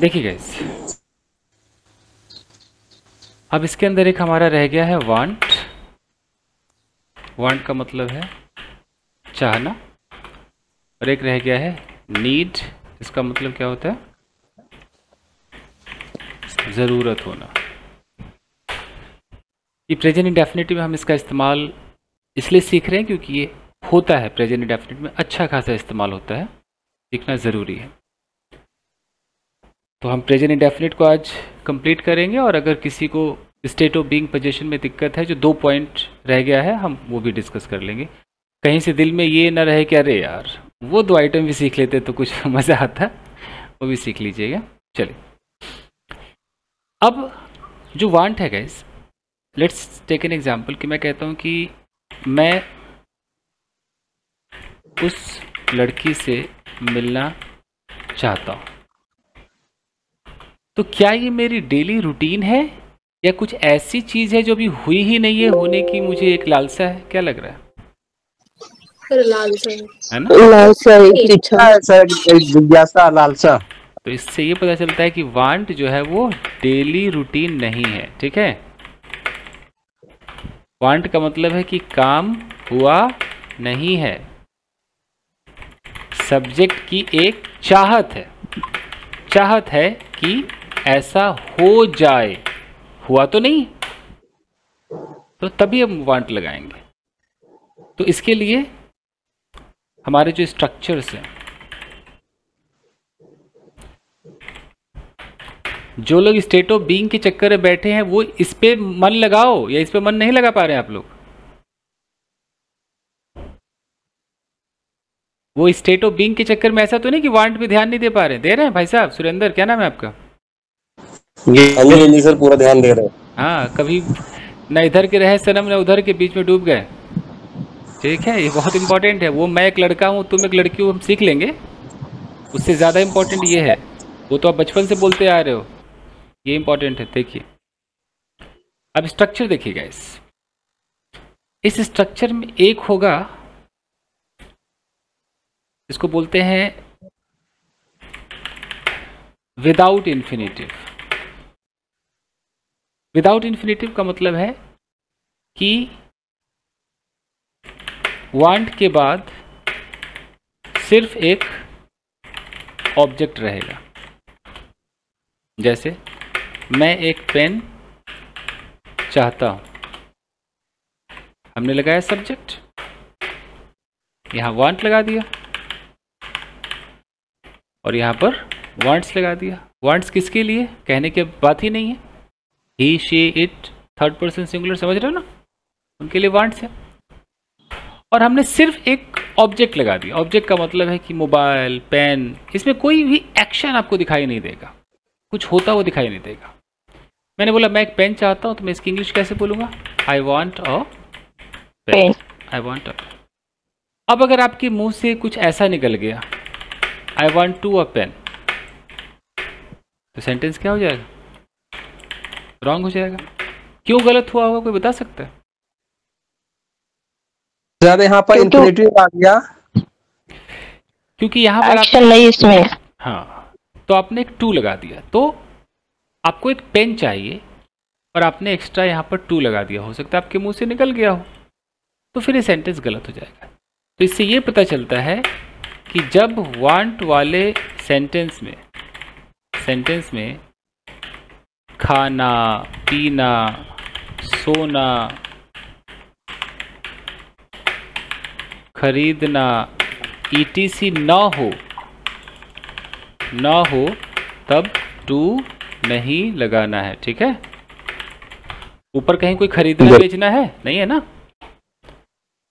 देखिए गाइस अब इसके अंदर एक हमारा रह गया है वांट वांट का मतलब है चाहना, और एक रह गया है नीड इसका मतलब क्या होता है? ज़रूरत होना. ये प्रेजेंट इंडेफिनिट में हम इसका इस्तेमाल इसलिए सीख रहे हैं क्योंकि ये होता है प्रेजेंट इंडेफिनिट में अच्छा खासा इस्तेमाल होता है, सीखना ज़रूरी है. तो हम प्रेजेंट इंडेफिनिट को आज कंप्लीट करेंगे और अगर किसी को स्टेट ऑफ़ बीइंग पोजीशन में दिक्कत है, जो दो पॉइंट रह गया है, हम वो भी डिस्कस कर लेंगे। कहीं से दिल में ये ना रहे कि अरे यार, वो दो आइटम भी सीख लेते तो कुछ मज़ा आता, वो भी सीख लीजिएगा। चलिए। अब जो वांट है guys let's take an example कि मैं कहता हूँ कि मैं उस लड़की से मिलना चाहता हूँ। तो क्या ये मेरी डेली रूटीन है? या कुछ ऐसी चीज़ है जो अभी हुई ही नहीं है होने की मुझे एक लालसा है? क्या लग रहा है? लालसा है। ना? लालसा जिज्ञासा लालसा। तो इससे ये पता चलता है कि वांट जो है वो डेली रूटीन नहीं है ठीक है? वांट का मतलब है कि काम हुआ नहीं है। सब्जेक्ट की एक चाहत है। चाहत है कि ऐसा हो जाए, हुआ तो नहीं। तो तभी हम वांट लगाएँगे। तो इसके लिए हमारे जो स्ट्रक्चर्स हैं, जो लोग स्टेट ऑफ़ बीइंग के चक्कर में बैठे हैं, वो इस पे मन लगाओ, या इस पे मन नहीं लगा पा रहे हैं आप लोग? वो स्टेट ऑफ़ बीइंग के चक्कर में ऐसा तो नहीं कि वांट पे ध्यान नहीं दे पा रहे दे रहे हैं भाई साहब, सुरेंद्र, क्या नाम है आपका? जी सर पूरा ध्यान दे रहे हैं। हाँ कभी न इधर के रहे सनम न उधर के बीच में डूब गए। ठीक है ये बहुत इंपॉर्टेंट है। वो मैं एक लड़का हूँ तुम एक लड़की हो हम सीख लेंगे। उससे ज़्यादा इम्पोर्टेंट ये है। वो तो आप बचपन से बोलते आ रहे हो। ये इंपॉर्टेंट है देखिए। अब स्ट्रक्चर देखिएगा इस इस स्ट्रक्चर में एक होगा इसको बोलते हैं विदाउट इंफिनिटिव विदाउट इन्फिनेटिव का मतलब है कि वांट के बाद सिर्फ़ एक ऑब्जेक्ट रहेगा। जैसे मैं एक पेन चाहता हूँ। हमने लगाया सब्जेक्ट यहाँ वांट लगा दिया। और यहाँ पर वांट्स लगा दिया। वांट्स किसके लिए? कहने के बात ही नहीं है। He she it third person singular समझ रहे हो ना? उनके लिए वांट्स है। और हमने सिर्फ़ एक ऑब्जेक्ट लगा दिया। ऑब्जेक्ट का मतलब है कि मोबाइल पेन इसमें कोई भी एक्शन आपको दिखाई नहीं देगा। कुछ होता हुआ दिखाई नहीं देगा। मैंने बोला मैं एक पेन चाहता हूँ तो मैं इसकी इंग्लिश कैसे बोलूँगा? I want a pen I want a अब अगर आपके मुँह से कुछ ऐसा निकल गया I want to a pen तो सेंटेंस क्या हो जाएगा? रॉन्ग हो जाएगा। क्यों गलत हुआ होगा कोई बता सकता है? ज़्यादा यहाँ पर इंफिनिटिव आ गया। क्योंकि यहाँ पर एक्शन नहीं इसमें। हाँ तो आपने एक टू लगा दिया। तो आपको एक पेन चाहिए और आपने एक्स्ट्रा यहाँ पर टू लगा दिया। हो सकता है आपके मुँह से निकल गया हो। तो फिर ये सेंटेंस गलत हो जाएगा। तो इससे ये पता चलता है कि जब वांट वाले सेंटेंस में सेंटेंस में खाना पीना सोना खरीदना ईटीसी न हो न हो तब टू नहीं लगाना है ठीक है? ऊपर कहीं कोई खरीदना बेचना है? नहीं है ना?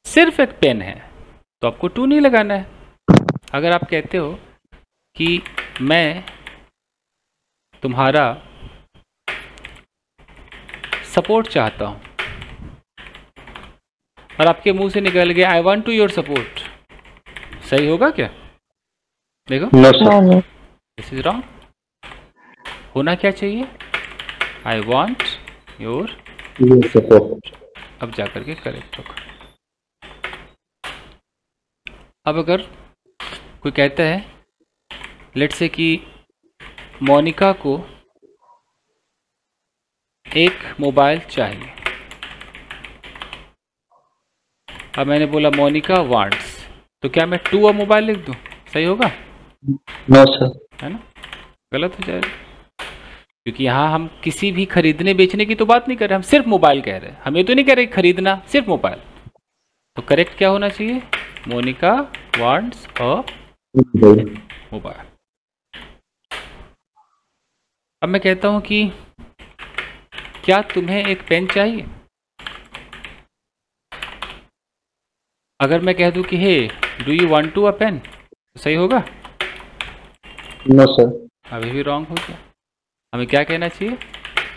सिर्फ़ एक पेन है तो आपको टू नहीं लगाना है। अगर आप कहते हो कि मैं तुम्हारा सपोर्ट चाहता हूँ। और आपके मुँह से निकल गया I want to your support सही होगा क्या? देखो। दिस इज़ रॉन्ग होना क्या चाहिए? आई वॉन्ट योर सपोर्ट अब जाकर के करेक्ट होगा अब अगर कोई कहता है लेट से कि मोनिका को एक मोबाइल चाहिए। अब मैंने बोला मोनिका वांट्स। तो क्या मैं टू अ मोबाइल लिख दूँ? सही होगा? नो सर है ना? गलत हो जाएगा। क्योंकि यहाँ हम किसी भी खरीदने बेचने की तो बात नहीं कर रहे हम सिर्फ़ मोबाइल कह रहे हैं। हम ये तो नहीं कह रहे खरीदना सिर्फ़ मोबाइल। तो करेक्ट क्या होना चाहिए? Monica wants a mobile. अब मैं कहता हूँ कि क्या तुम्हें एक पेन चाहिए? अगर मैं कह दूँ कि hey do you want to a pen? तो सही होगा? नो no, सर अभी भी रॉन्ग हो गया। हमें क्या कहना चाहिए?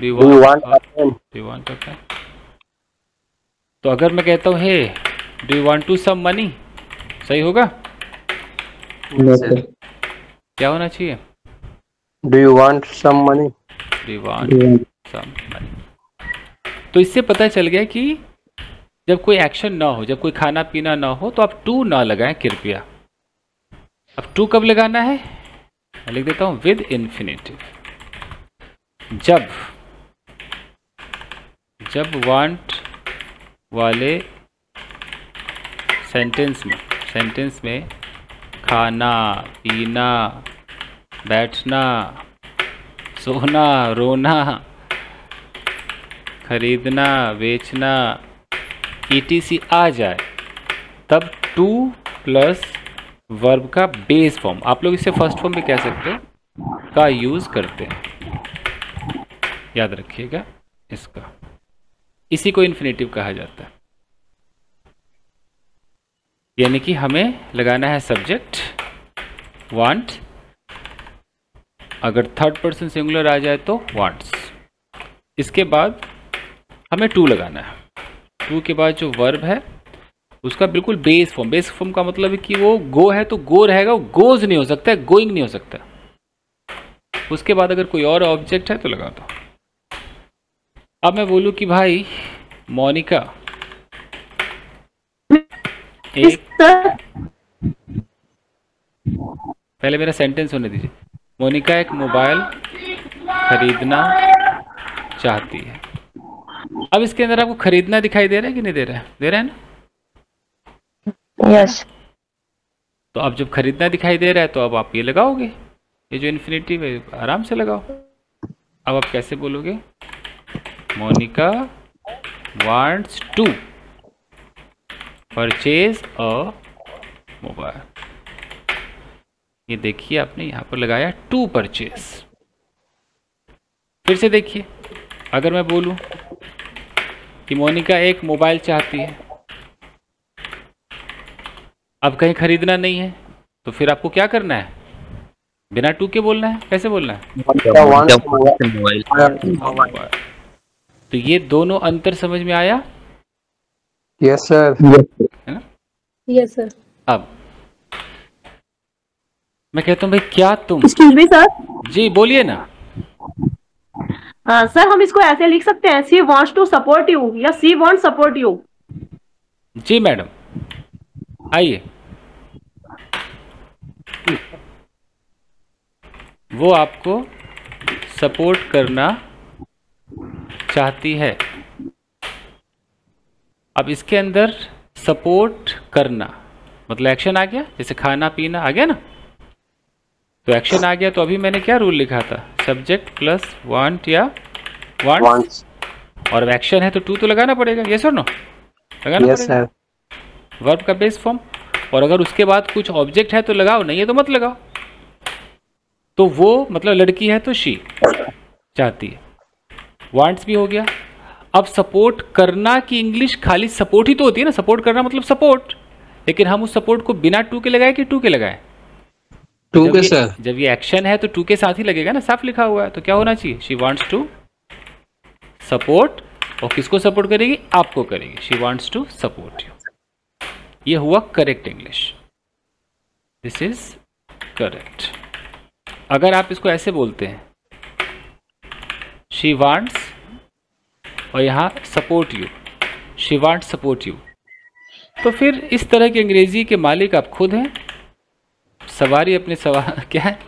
Do you want do want a pen तो अगर मैं कहता हूँ hey do you want to some money सही होगा? नो सर क्या होना चाहिए? Do you want some money do you want some money तो इससे पता चल गया कि जब कोई एक्शन ना हो, जब कोई खाना पीना ना हो तो आप टू ना लगाएँ, कृपया। अब टू कब लगाना है? मैं लिख देता हूँ विद इन्फिनिटिव जब जब वांट वाले सेंटेंस में सेंटेंस में खाना, पीना, बैठना, सोना, रोना खरीदना, बेचना ईटीसी आ जाए, तब टू प्लस वर्ब का बेस फॉर्म, आप लोग इसे फ़र्स्ट फॉर्म भी कह सकते हो, का यूज़ करते हैं। याद रखिएगा इसका। इसी को इन्फिनेटिव कहा जाता है। यानी कि हमें लगाना है सब्जेक्ट वांट अगर थर्ड पर्सन सिंगुलर आ जाए तो वांट्स इसके बाद हमें टू लगाना है। टू के बाद जो वर्ब है, उसका बिल्कुल बेस फॉर्म बेस फॉर्म का मतलब है कि वो गो है तो गो रहेगा, वो गोज नहीं हो सकता है गोइंग नहीं हो सकता उसके बाद अगर कोई और ऑब्जेक्ट है तो लगा दो अब मैं बोलूँ कि भाई, मोनिका, एक पहले मेरा सेंटेंस होने दीजिए। मोनिका एक मोबाइल खरीदना चाहती है। अब इसके अंदर आपको खरीदना दिखाई दे रहा है कि नहीं दे रहा है? दे रहा है ना? यस तो अब जब खरीदना दिखाई दे रहा है तो अब आप ये लगाओगे? ये जो इन्फिनिटिव है आराम से लगाओ। अब आप कैसे बोलोगे? Monica wants to purchase a mobile ये देखिए आपने यहाँ पर लगाया टू परचेज फिर से देखिए। अगर मैं बोलूँ कि मोनिका एक मोबाइल चाहती है। अब कहीं खरीदना नहीं है तो फिर आपको क्या करना है? बिना टू के बोलना है? कैसे बोलना है? तो ये दोनों अंतर समझ में आया? यस सर है ना? यस सर अब मैं कहता हूँ भाई क्या तुम? सर जी बोलिए ना। सर, हम इसको ऐसे लिख सकते हैं she wants to support you या सी वॉन्ट सपोर्ट यू जी, मैडम। आइए। वो आपको सपोर्ट करना चाहती है। अब इसके अंदर सपोर्ट करना मतलब एक्शन आ गया? जैसे खाना, पीना, आ गया ना? तो एक्शन आ गया तो अभी मैंने क्या रूल लिखा था? सब्जेक्ट प्लस वांट या वांट और एक्शन है तो टू तो लगाना पड़ेगा। ये सर नो लगाना यस पड़ेगा। वर्ब का बेस फॉर्म और अगर उसके बाद कुछ ऑब्जेक्ट है तो लगाओ नहीं है तो मत लगाओ। तो वो मतलब लड़की है तो शी चाहती है। वांट्स भी हो गया। अब सपोर्ट करना की इंग्लिश खाली सपोर्ट ही तो होती है ना? सपोर्ट करना मतलब सपोर्ट लेकिन हम उस सपोर्ट को बिना टू के लगाए कि टू के लगाए? टू के साथ। जब ये एक्शन है तो टू के साथ ही लगेगा ना? साफ़ लिखा हुआ है तो क्या होना चाहिए? शी वॉन्ट्स टू सपोर्ट और किसको सपोर्ट करेगी? आपको करेगी। She wants to support you ये हुआ correct English this is correct अगर आप इसको ऐसे बोलते हैं शी वांट्स और यहाँ support you she want support you तो फिर इस तरह की अंग्रेज़ी के मालिक आप खुद हैं। सवारी अपने सवा क्या? है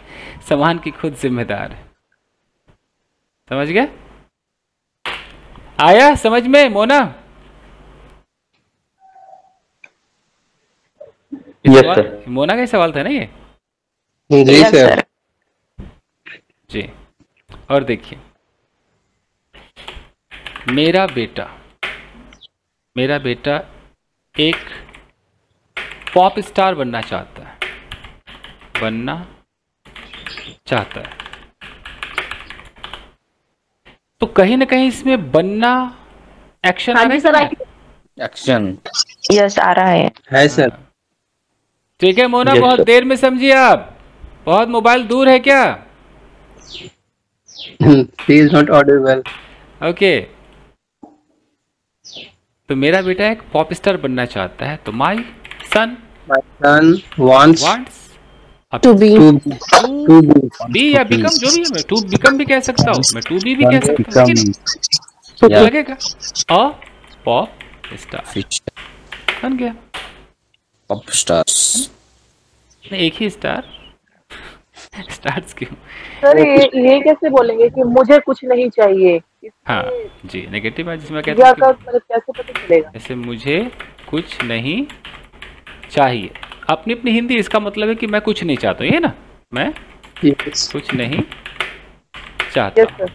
सामान की खुद जिम्मेदार है। समझ गया आया? समझ में? मोना? ये Yes, सवाल- मोना का ही सवाल था ना ये? जी सर जी। और देखिए। मेरा बेटा मेरा बेटा एक पॉप स्टार बनना चाहता है। बनना चाहता है। तो कहीं ना कहीं इसमें बनना एक्शन हाँ जी सर आई एक्शन यस आ रहा है। है। सर ठीक है मोना बहुत देर में समझिए आप। बहुत मोबाइल दूर है क्या? She is not audible okay. तो मेरा बेटा एक पॉप स्टार बनना चाहता है तो my son my son wants wants to be to be be या बिकम जो भी है मैं टू बिकम भी कह सकता हूँ। मैं टू बी भी कह सकता हूँ। तो. लगेगा। अ पॉप स्टार बन गया। पॉप स्टार्स एक ही स्टार स्टार्स क्यों? सर ये ये कैसे बोलेंगे कि मुझे कुछ नहीं चाहिए? हाँ जी नेगेटिव है जिसमें कहते हैं कैसे पता चलेगा? जैसे मुझे कुछ नहीं चाहिए। अपनी अपनी हिंदी इसका मतलब है कि मैं कुछ नहीं चाहता ये ना? मैं? यस कुछ नहीं चाहता। सर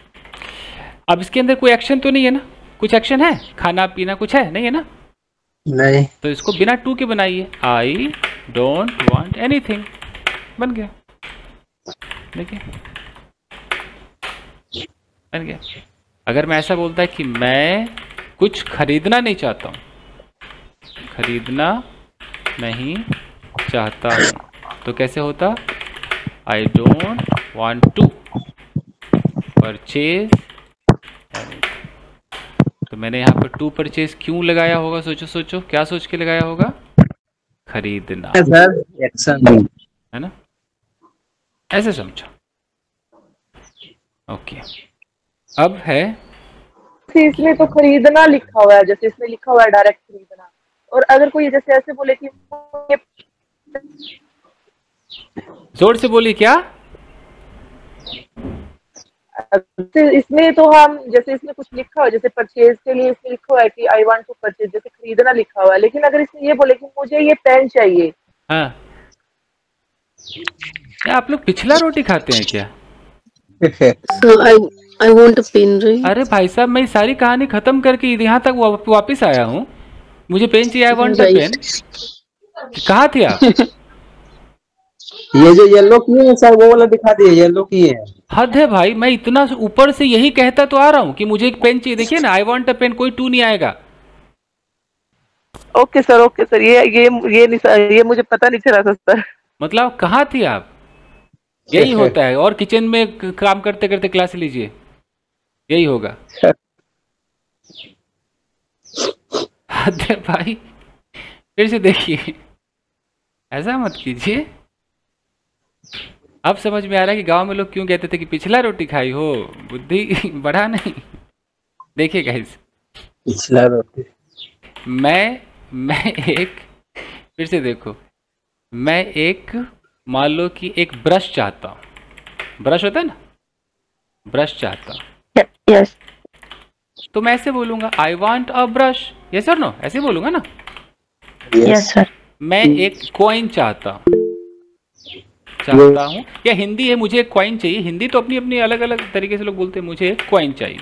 अब इसके अंदर कोई एक्शन तो नहीं है ना? कुछ एक्शन है? खाना पीना कुछ है? नहीं है ना? नहीं। तो इसको बिना टू के बनाइए। आई डोंट वांट एनीथिंग बन गया। देखिए। बन गया। अगर मैं ऐसा बोलता है कि मैं कुछ खरीदना नहीं चाहता हूँ खरीदना नहीं चाहता हूँ। तो कैसे होता? I don't want to purchase तो मैंने यहाँ पर टू परचेज क्यों लगाया होगा? सोचो सोचो। क्या सोच के लगाया होगा? खरीदना। सर है ना? ऐसे समझो। ओके अब है। इसमें तो खरीदना लिखा हुआ है। जैसे इसमें लिखा हुआ है डायरेक्ट खरीदना। और अगर कोई जैसे ऐसे बोले कि ज़ोर से बोली क्या? इसमें तो हम जैसे इसमें कुछ लिखा हुआ जैसे परचेज के लिए इसमें लिखा हुआ है कि आई वांट टू परचेज जैसे खरीदना लिखा हुआ है लेकिन अगर इसमें ये बोले कि मुझे ये पेन चाहिए। हाँ। क्या आप लोग पिछला रोटी खाते हैं क्या? So I I want a pen, right? अरे भाई साहब मैं सारी कहानी खत्म करके यहाँ तक वापिस आया हूँ। मुझे पेन चाहिए आई वांट. पेन कहाँ थे आप? ये जो येलो की है सर वो वाला दिखा दिए येलो की है। हद है भाई मैं इतना ऊपर से यही कहता तो आ रहा हूँ कि मुझे एक पेन चाहिए। देखिए ना आई वांट अ पेन कोई टू नहीं आएगा। ओके सर ओके सर ये ये ये नहीं ये मुझे पता नहीं चला था सर। मतलब कहाँ थे आप? यही होता है और किचन में काम करते करते क्लास लीजिए। यही होगा। हद है भाई। फिर से देखिए। ऐसा मत कीजिए। अब समझ में आ रहा है कि गाँव में लोग क्यों कहते थे कि पिछला रोटी खाई हो? बुद्धि बढ़ा नहीं। देखिए गाइस पिछला रोटी। मैं मैं एक फिर से देखो। मैं एक मान लो कि एक ब्रश चाहता हूँ। ब्रश होता है ना? ब्रश चाहता हूँ। यस तो मैं ऐसे बोलूँगा आई वॉन्ट अ ब्रश ये सर नो ऐसे बोलूँगा ना? यस yes, सर मैं एक कॉइन चाहता चाहता हूँ। या हिंदी है? मुझे एक कॉइन चाहिए। हिंदी तो अपनी अपनी अलग अलग तरीके से लोग बोलते हैं मुझे एक कॉइन चाहिए।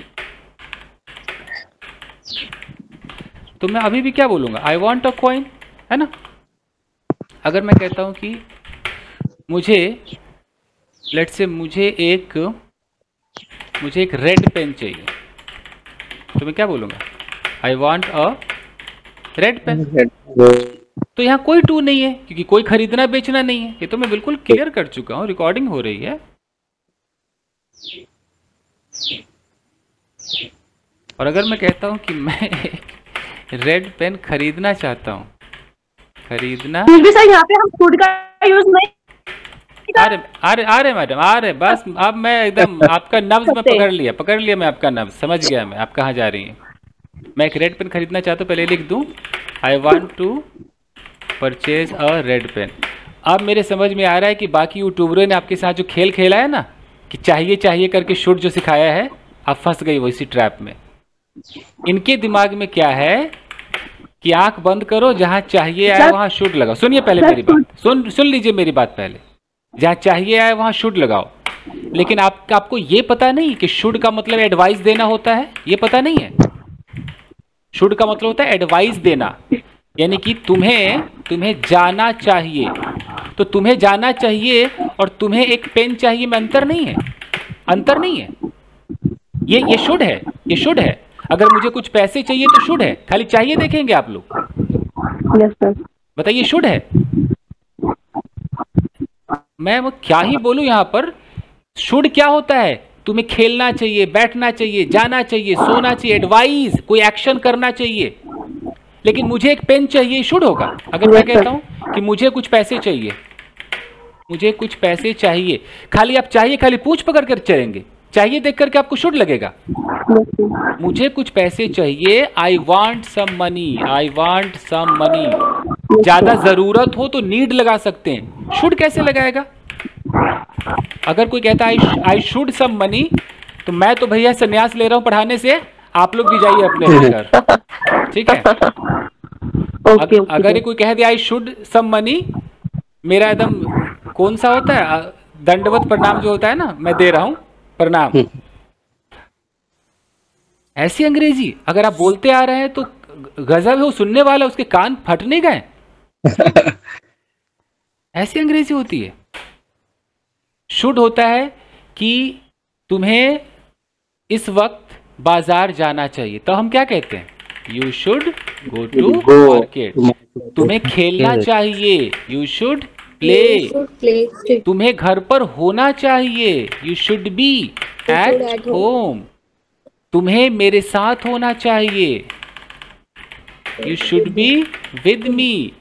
तो मैं अभी भी क्या बोलूँगा? आई वॉन्ट अ कॉइन है ना? अगर मैं कहता हूँ कि मुझे लेट से मुझे एक मुझे एक रेड पेन चाहिए। तो मैं क्या बोलूँगा? I want a red pen तो यहाँ कोई टू नहीं है क्योंकि कोई खरीदना बेचना नहीं है। ये तो मैं बिल्कुल क्लियर कर चुका हूँ रिकॉर्डिंग हो रही है। और अगर मैं कहता हूँ कि मैं एक रेड पेन खरीदना चाहता हूँ खरीदना फिर भी सर यहाँ पे हम फ़ूड का यूज़ नहीं आ रहे आ रहे आ रहे मैडम आ रहे बस अब मैं एकदम आपका नब्ज में पकड़ लिया पकड़ लिया मैं आपका नब्ज समझ गया मैं आप कहाँ जा रही हैं। मैं एक रेड पेन खरीदना चाहता हूँ पहले लिख दूँ। I want to purchase a red pen अब मेरे समझ में आ रहा है कि बाकी यूट्यूबरों ने आपके साथ जो खेल खेला है ना कि चाहिए चाहिए करके शूट जो सिखाया है आप फंस गई वो इसी ट्रैप में। इनके दिमाग में क्या है कि आँख बंद करो जहाँ चाहिए आए वहाँ शुड लगाओ। सुनिए पहले मेरी बात। सुन सुन लीजिए मेरी बात पहले। जहाँ चाहिए आए वहाँ शुड लगाओ। लेकिन आप आपको ये पता नहीं कि शुड का मतलब एडवाइस देना होता है? ये पता नहीं है? शुड का मतलब होता है एडवाइस देना। यानी कि तुम्हें तुम्हें जाना चाहिए। तो तुम्हें जाना चाहिए और तुम्हें एक पेन चाहिए में अंतर नहीं है। अंतर नहीं है। ये ये शुड है ये शुड है। अगर मुझे कुछ पैसे चाहिए तो शुड है। खाली चाहिए देखेंगे आप लोग। सर बताइए शुड है? मैं वो क्या ही बोलूँ यहाँ पर? शुड क्या होता है? तुम्हें खेलना चाहिए बैठना चाहिए जाना चाहिए सोना चाहिए एडवाइस कोई एक्शन करना चाहिए। लेकिन मुझे एक पेन चाहिए शुड होगा। अगर मैं कहता हूँ कि मुझे कुछ पैसे चाहिए मुझे कुछ पैसे चाहिए खाली आप चाहिए खाली पूछ पकड़ कर चलेंगे। चाहिए देख करके आपको शुड लगेगा। मुझे कुछ पैसे चाहिए I want some money I want some money ज़्यादा ज़रूरत हो तो नीड लगा सकते हैं। शुड कैसे लगाएगा? अगर कोई कहता है आई शुड सम मनी तो मैं तो भैया संन्यास ले रहा हूँ पढ़ाने से। आप लोग भी जाइए अपने घर ठीक है? अगर ये कोई कह दे आई शुड सम मनी मेरा एकदम कौन सा होता है? दंडवत प्रणाम जो होता है ना मैं दे रहा हूँ प्रणाम। ऐसी अंग्रेज़ी अगर आप बोलते आ रहे हैं तो गजब है वो सुनने वाला उसके कान फट नहीं गए। ऐसी अंग्रेज़ी होती है। शुड होता है कि तुम्हें इस वक्त बाज़ार जाना चाहिए। तो हम क्या कहते हैं? You should go to market तुम्हें खेलना चाहिए। यू शुड प्ले तुम्हें घर पर होना चाहिए। You should be at home तुम्हें मेरे साथ होना चाहिए। You should be with me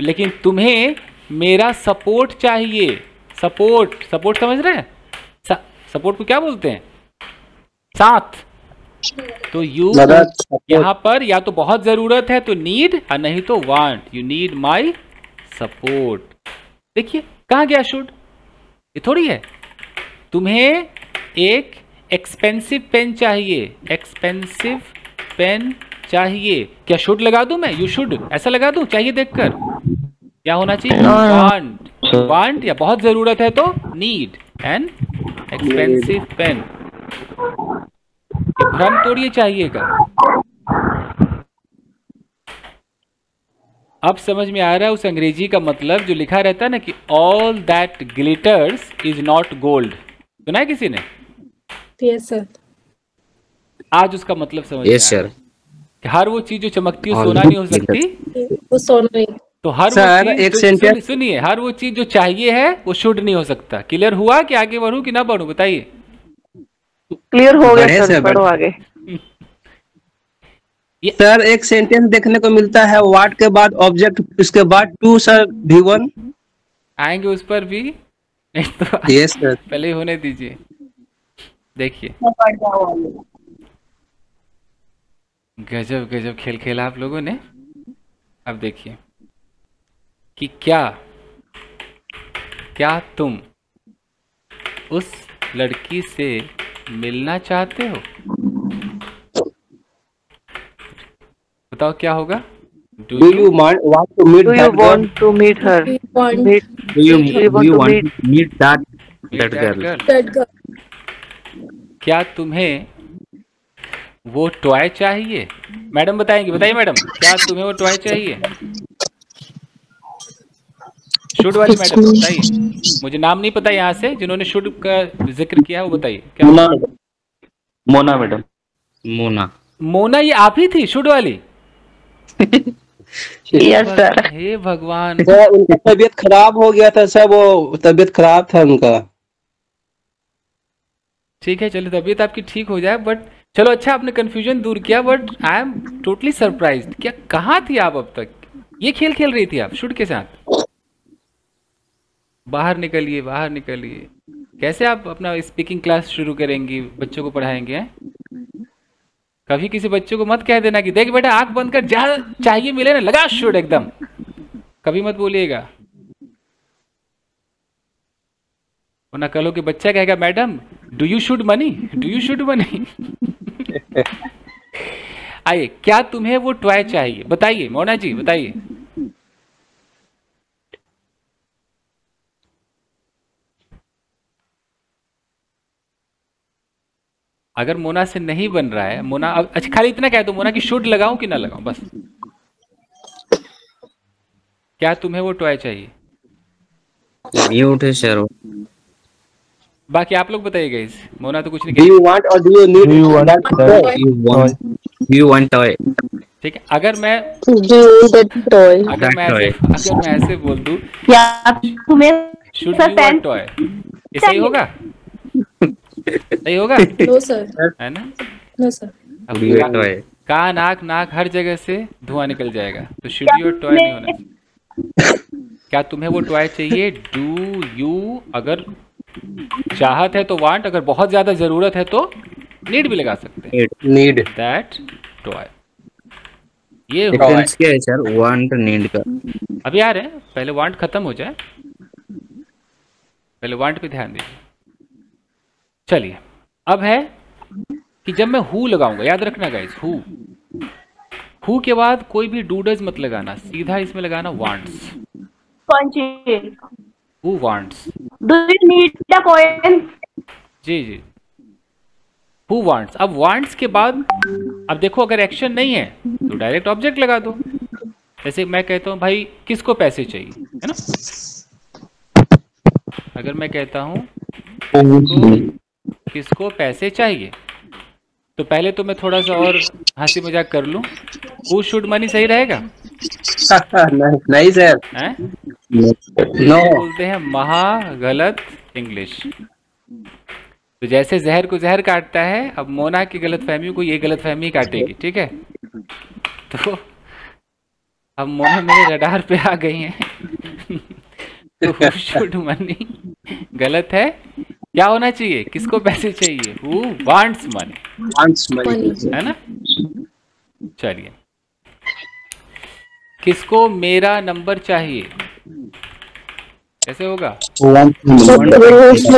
लेकिन तुम्हें मेरा सपोर्ट चाहिए। सपोर्ट सपोर्ट समझ रहे हैं? सपोर्ट को क्या बोलते हैं? साथ। तो यू यहाँ पर या तो बहुत ज़रूरत है तो नीड और नहीं तो want you need my support देखिए कहा गया शुड ये थोड़ी है। तुम्हें एक एक्सपेंसिव पेन चाहिए। एक्सपेंसिव पेन चाहिए। क्या शुड लगा दूँ मैं? यू शुड ऐसा लगा दूँ? चाहिए देखकर। क्या होना चाहिए? वांट वांट या बहुत ज़रूरत है तो नीड एन एक्सपेंसिव पेन भ्रम तोड़िए चाहिएगा। अब समझ में आ रहा है उस अंग्रेज़ी का मतलब जो लिखा रहता है ना कि all that glitters is not gold सुना है किसी ने? Yes, sir. आज उसका मतलब समझ यस सर कि हर वो चीज़ जो चमकती है सोना नहीं हो सकती। वो सोना नहीं। तो हर चीज़ एक सुन- सुनिए हर वो चीज़ जो चाहिए है वो शुड नहीं हो सकता। क्लियर हुआ कि आगे बढ़ू कि ना बढ़ू? बताइए। क्लियर हो गया सर बढ़े। पढ़ो आगे। सर एक सेंटेंस देखने को मिलता है वाट के बाद ऑब्जेक्ट उसके बाद टू सर भी वन आएँगे उस पर भी? नहीं तो यस सर पहले होने दीजिए। देखिए। गजब गजब खेल खेला आप लोगों ने। अब देखिए। कि क्या क्या तुम उस लड़की से मिलना चाहते हो? बताओ क्या होगा? Do do you you want to meet do you that girl want to meet her We want meet Do you, Do you do want to want meet- to meet that that girl? that girl. क्या तुम्हें वो toy चाहिए? Madam बताएँगे बताइए madam क्या तुम्हें वो toy चाहिए? शुड वाली मैडम बताइए। मुझे नाम नहीं पता यहाँ से जिन्होंने शुड का ज़िक्र किया वो बताइए। क्या मोना मोना मैडम। मोना। मोना ये आप ही थी शुड वाली? Yes sir. हे भगवान। उनका तबीयत खराब हो गया था सर वो तबीयत खराब था उनका। ठीक है चलो तबीयत आपकी ठीक हो जाए बट चलो अच्छा आपने कंफ्यूजन दूर किया but I am totally surprise क्या कहाँ थी आप अब तक? ये खेल खेल रही थी आप शुड के साथ? बाहर निकलिए बाहर निकलिए। कैसे आप अपना स्पीकिंग क्लास शुरू करेंगी? बच्चों को पढ़ाएँगे, हैं? कभी किसी बच्चों को मत कह देना कि, देख बेटा, आँख बंद कर, जहाँ चाहिए मिले ना, लगा शुड एकदम। कभी मत बोलिएगा। वरना कल कि बच्चा कहेगा, madam do you should money do you should money आइए, क्या तुम्हें वो टॉय चाहिए? बताइए, मोना जी, बताइए। अगर मोना से नहीं बन रहा है मोना अब अच्छा खाली इतना कह दो मोना कि शुड लगाऊँ कि ना लगाऊँ बस। क्या तुम्हें वो टॉय चाहिए? म्यूट है सर बाकी आप लोग बताइएगा इस मोना तो कुछ नहीं do you need? Do you want That's toy? all. You want you want toy ठीक है अगर मैं that अगर मैं ऐसे अगर मैं ऐसे बोल दूँ क्या तुम्हें शुड यू वांट टॉय ये सही होगा? सही होगा? No, sir. है ना? No, sir. अब कान नाक नाक हर जगह से धुआँ निकल जाएगा। तो शुड यू टॉय नहीं होना चाहिए। क्या तुम्हें वो टॉय चाहिए? डू यू अगर चाहत है तो वांट अगर बहुत ज़्यादा ज़रूरत है तो नीड भी लगा सकते हैं। नीड दैट टॉय ये डिफरेंस क्या है सर वांट नीड का। अभी आ रहे हैं। पहले वांट खत्म हो जाए। पहले वांट पे ध्यान दीजिए। चलिए अब है कि जब मैं हु लगाऊँगा याद रखना गाइस हु। हु के बाद कोई भी डूडज मत लगाना सीधा इसमें लगाना wants who wants do you need the coin जी जी। हु वांट्स अब वांट्स के बाद अब देखो अगर एक्शन नहीं है तो डायरेक्ट ऑब्जेक्ट लगा दो। जैसे मैं कहता हूँ भाई किसको पैसे चाहिए? है ना? अगर मैं कहता हूँ किसको पैसे चाहिए? तो पहले तो मैं थोड़ा सा और हँसी मज़ाक कर लूँ। हु शुड मनी सही रहेगा? नहीं नहीं सर। नो बोलते हैं महा गलत इंग्लिश तो जैसे जहर को जहर काटता है अब मोना की गलत फहमी को ये गलत फहमी काटेगी ठीक है? तो अब मोना मेरे रडार पे आ गई हैं। तो शुड मनी गलत है क्या होना चाहिए? किसको पैसे चाहिए? Who wants money money. Money. है ना? चलिए। किसको मेरा नंबर चाहिए? कैसे होगा? वांट्स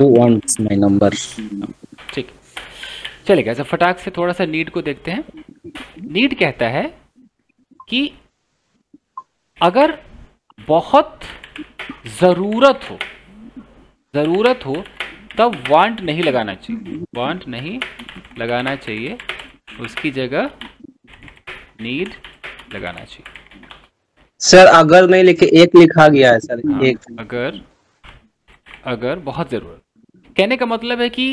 हु वांट्स नंबर ठीक। चलेगा ऐसा फटाक से थोड़ा सा नीड को देखते हैं। नीड कहता है कि अगर बहुत ज़रूरत हो ज़रूरत हो तब वांट नहीं लगाना चाहिए। वांट नहीं लगाना चाहिए। उसकी जगह नीड लगाना चाहिए। सर अगर नहीं लिखे एक लिखा गया है सर हाँ, एक। अगर अगर बहुत ज़रूरत। कहने का मतलब है कि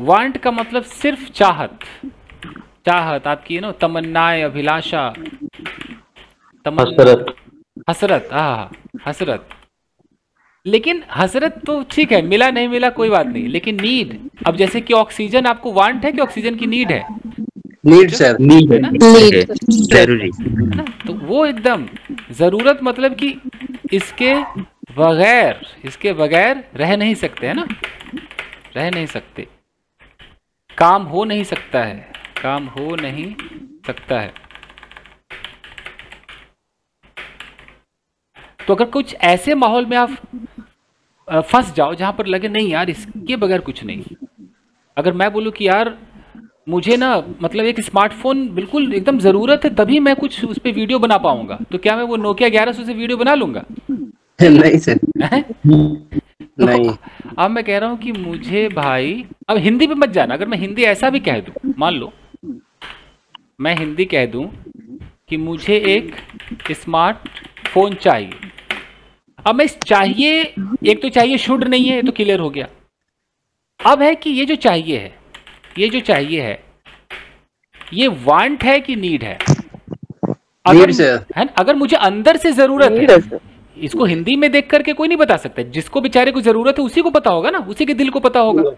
वांट का मतलब सिर्फ़ चाहत। चाहत आपकी ना तमन्नाएँ अभिलाषा। तमन्ना हसरत। हसरत हाँ हसरत। लेकिन हसरत तो ठीक है मिला नहीं मिला कोई बात नहीं लेकिन नीड अब जैसे कि ऑक्सीजन आपको वांट है कि ऑक्सीजन की नीड है? नीड सर नीड है ना? Need. ज़रूरी है ना? तो वो एकदम ज़रूरत मतलब कि इसके बगैर इसके बगैर रह नहीं सकते है ना? रह नहीं सकते। काम हो नहीं सकता है काम हो नहीं सकता है। तो अगर कुछ ऐसे माहौल में आप फंस जाओ जहाँ पर लगे नहीं यार इसके बगैर कुछ नहीं। अगर मैं बोलूँ कि यार मुझे ना मतलब एक स्मार्टफ़ोन बिल्कुल एकदम ज़रूरत है तभी मैं कुछ उस पर वीडियो बना पाऊँगा। तो क्या मैं वो नोकिया ग्यारह सौ से वीडियो बना लूँगा? नहीं सर। हैं? नहीं। अब मैं कह रहा हूँ कि मुझे भाई अब हिंदी पे मत जाना। अगर मैं हिंदी ऐसा भी कह दूँ मान लो मैं हिंदी कह दूँ कि मुझे एक स्मार्ट फ़ोन चाहिए। अब मैं चाहिए एक तो चाहिए शुड नहीं है ये तो क्लियर हो गया। अब है कि ये जो चाहिए है ये जो चाहिए है ये वांट है कि नीड है? अगर है अगर मुझे अंदर से ज़रूरत है इसको हिंदी में देख करके कोई नहीं बता सकता। जिसको बेचारे को ज़रूरत है उसी को पता होगा ना? उसी के दिल को पता होगा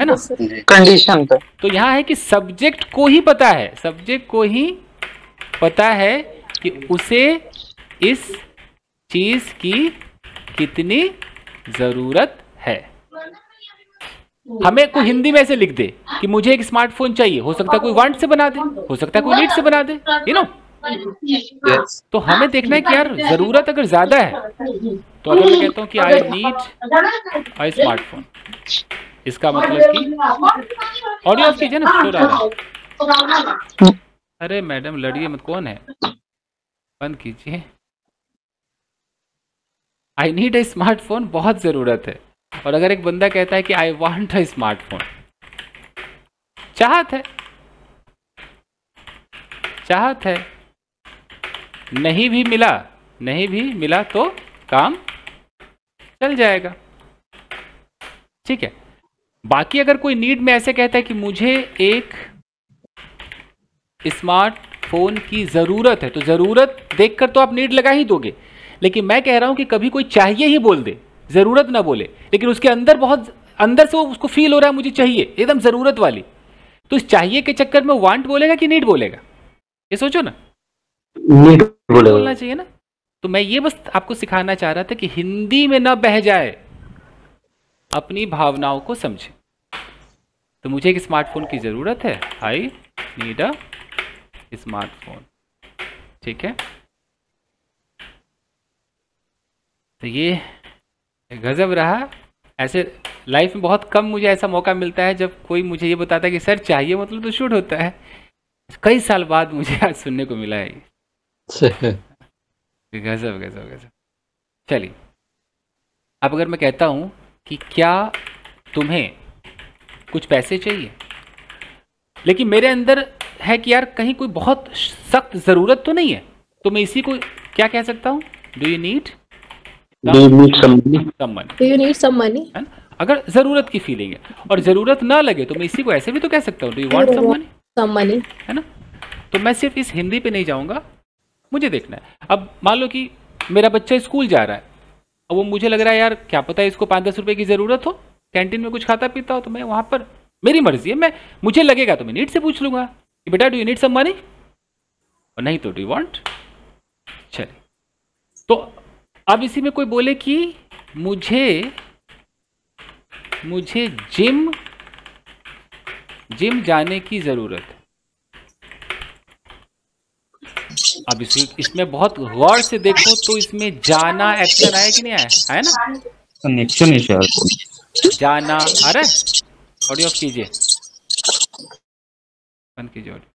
है ना? कंडीशन पे तो यहाँ है कि सब्जेक्ट को ही पता है सब्जेक्ट को ही पता है कि उसे इस चीज़ की कितनी ज़रूरत है? हमें कोई हिंदी में ऐसे लिख दे कि मुझे एक स्मार्टफ़ोन चाहिए। हो सकता है कोई वांट से बना दे हो सकता है कोई नीड से बना दे यू नो yes. तो हमें देखना है कि यार ज़रूरत अगर ज़्यादा है तो अगर मैं कहता हूँ कि आई नीड अ स्मार्टफ़ोन इसका मतलब कि ऑडियो ऑफ़ कीजिए ना है। अरे मैडम लड़िए मत कौन है? बंद कीजिए। आई नीड अ स्मार्टफ़ोन बहुत ज़रूरत है। और अगर एक बंदा कहता है कि आई वांट अ स्मार्टफ़ोन चाहत है। चाहत है। नहीं भी मिला, नहीं भी मिला तो काम चल जाएगा। ठीक है। बाकी अगर कोई नीड में ऐसे कहता है कि मुझे एक स्मार्टफ़ोन की ज़रूरत है तो ज़रूरत देखकर तो आप नीड लगा ही दोगे। लेकिन मैं कह रहा हूँ कि कभी कोई चाहिए ही बोल दे ज़रूरत ना बोले लेकिन उसके अंदर बहुत अंदर से वो उसको फील हो रहा है मुझे चाहिए एकदम ज़रूरत वाली। तो इस चाहिए के चक्कर में वांट बोलेगा कि नीड बोलेगा? ये सोचो ना। नीड बोलना चाहिए ना। तो मैं ये बस आपको सिखाना चाह रहा था कि हिंदी में ना बह जाए अपनी भावनाओं को समझे। तो मुझे एक स्मार्टफ़ोन की ज़रूरत है। आई नीड अ स्मार्टफ़ोन ठीक है? तो ये गज़ब रहा। ऐसे लाइफ में बहुत कम मुझे ऐसा मौका मिलता है जब कोई मुझे ये बताता है कि सर चाहिए मतलब तो शूट होता है। कई साल बाद मुझे आज सुनने को मिला है ये। गजब गजब गजब। चलिए अब अगर मैं कहता हूँ कि क्या तुम्हें कुछ पैसे चाहिए? लेकिन मेरे अंदर है कि यार कहीं कोई बहुत सख्त ज़रूरत तो नहीं है। तो मैं इसी को क्या कह सकता हूँ? Do you need some money? अगर ज़रूरत की फीलिंग है। और ज़रूरत ना लगे तो मैं इसी को ऐसे भी तो कह सकता हूँ do you want some money Some money. है ना? तो मैं सिर्फ़ इस हिंदी पे नहीं जाऊँगा मुझे देखना है। अब मान लो कि मेरा बच्चा स्कूल जा रहा है। अब वो मुझे लग रहा है यार क्या पता है इसको पाँच दस रुपए की ज़रूरत हो? कैंटीन में कुछ खाता पीता हो तो मैं वहाँ पर मेरी मर्ज़ी है मैं मुझे लगेगा तो मैं नीट से पूछ लूँगा कि बेटा do you need some money और नहीं तो डू यू वांट चलिए। तो अब इसी में कोई बोले कि मुझे मुझे जिम जिम जाने की ज़रूरत है। अब इसी इसमें बहुत गौर से देखो तो इसमें जाना एक्शन आया कि नहीं आया? है ना? कनेक्शन जाना अरे ऑडियो ऑफ़ कीजिए। बंद कीजिए ऑडियो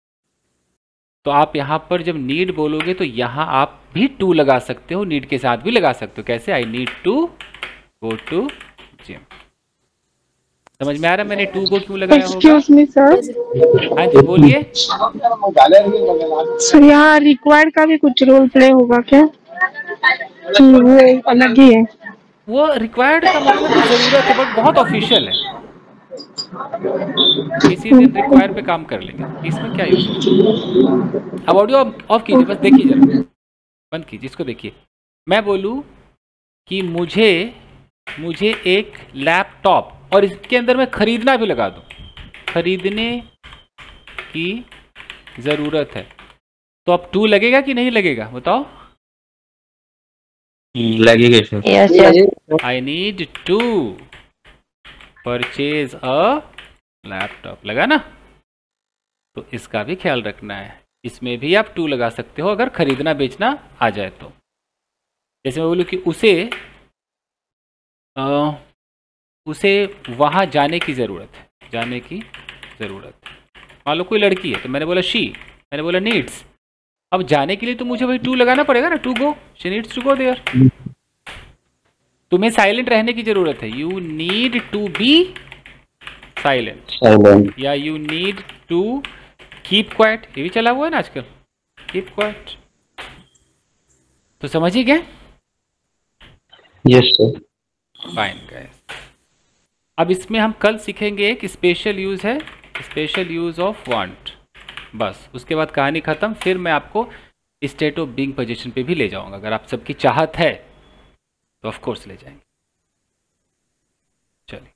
तो आप यहाँ पर जब नीड बोलोगे तो यहाँ आप भी टू लगा सकते हो नीड के साथ भी लगा सकते हो। कैसे? I need to go to gym समझ में आ रहा है? मैंने टू को क्यों लगाया होगा? एक्सक्यूज मी सर हाँ जी बोलिए। सर यहाँ रिक्वायर्ड का भी कुछ रोल प्ले होगा क्या? वो अलग ही है। वो रिक्वायर्ड का मतलब ज़रूरत है बट बहुत ऑफिशियल है। किसी दिन रिक्वायर पे काम कर लेंगे। इसमें क्या यूज़ अब ऑडियो ऑफ़ कीजिए बस देखिए जरा। बंद कीजिए इसको देखिए। मैं बोलूँ कि मुझे मुझे एक लैपटॉप और इसके अंदर मैं खरीदना भी लगा दूँ। खरीदने की ज़रूरत है। तो अब टू लगेगा कि नहीं लगेगा? बताओ। लगेगा I need to purchase a laptop लगा ना? तो इसका भी ख्याल रखना है। इसमें भी आप टू लगा सकते हो अगर खरीदना बेचना आ जाए तो। जैसे मैं बोलूँ कि उसे अ, उसे वहाँ जाने की ज़रूरत है। जाने की ज़रूरत है। मान लो कोई लड़की है तो मैंने बोला शी मैंने बोला नीड्स अब जाने के लिए तो मुझे भाई टू लगाना पड़ेगा ना to go she needs to go there तुम्हें साइलेंट रहने की ज़रूरत है। You need to be silent या you need to keep quiet ये भी चला हुआ है ना आजकल? कीप क्वाइट तो समझिए क्या sir. फाइन गाइस अब इसमें हम कल सीखेंगे एक स्पेशल यूज़ है। स्पेशल यूज़ ऑफ़ वांट बस उसके बाद कहानी खत्म। फिर मैं आपको स्टेट ऑफ़ बीइंग पोजीशन पे भी ले जाऊँगा अगर आप सबकी चाहत है। तो ऑफ़ कोर्स ले जाएँगे। चलिए।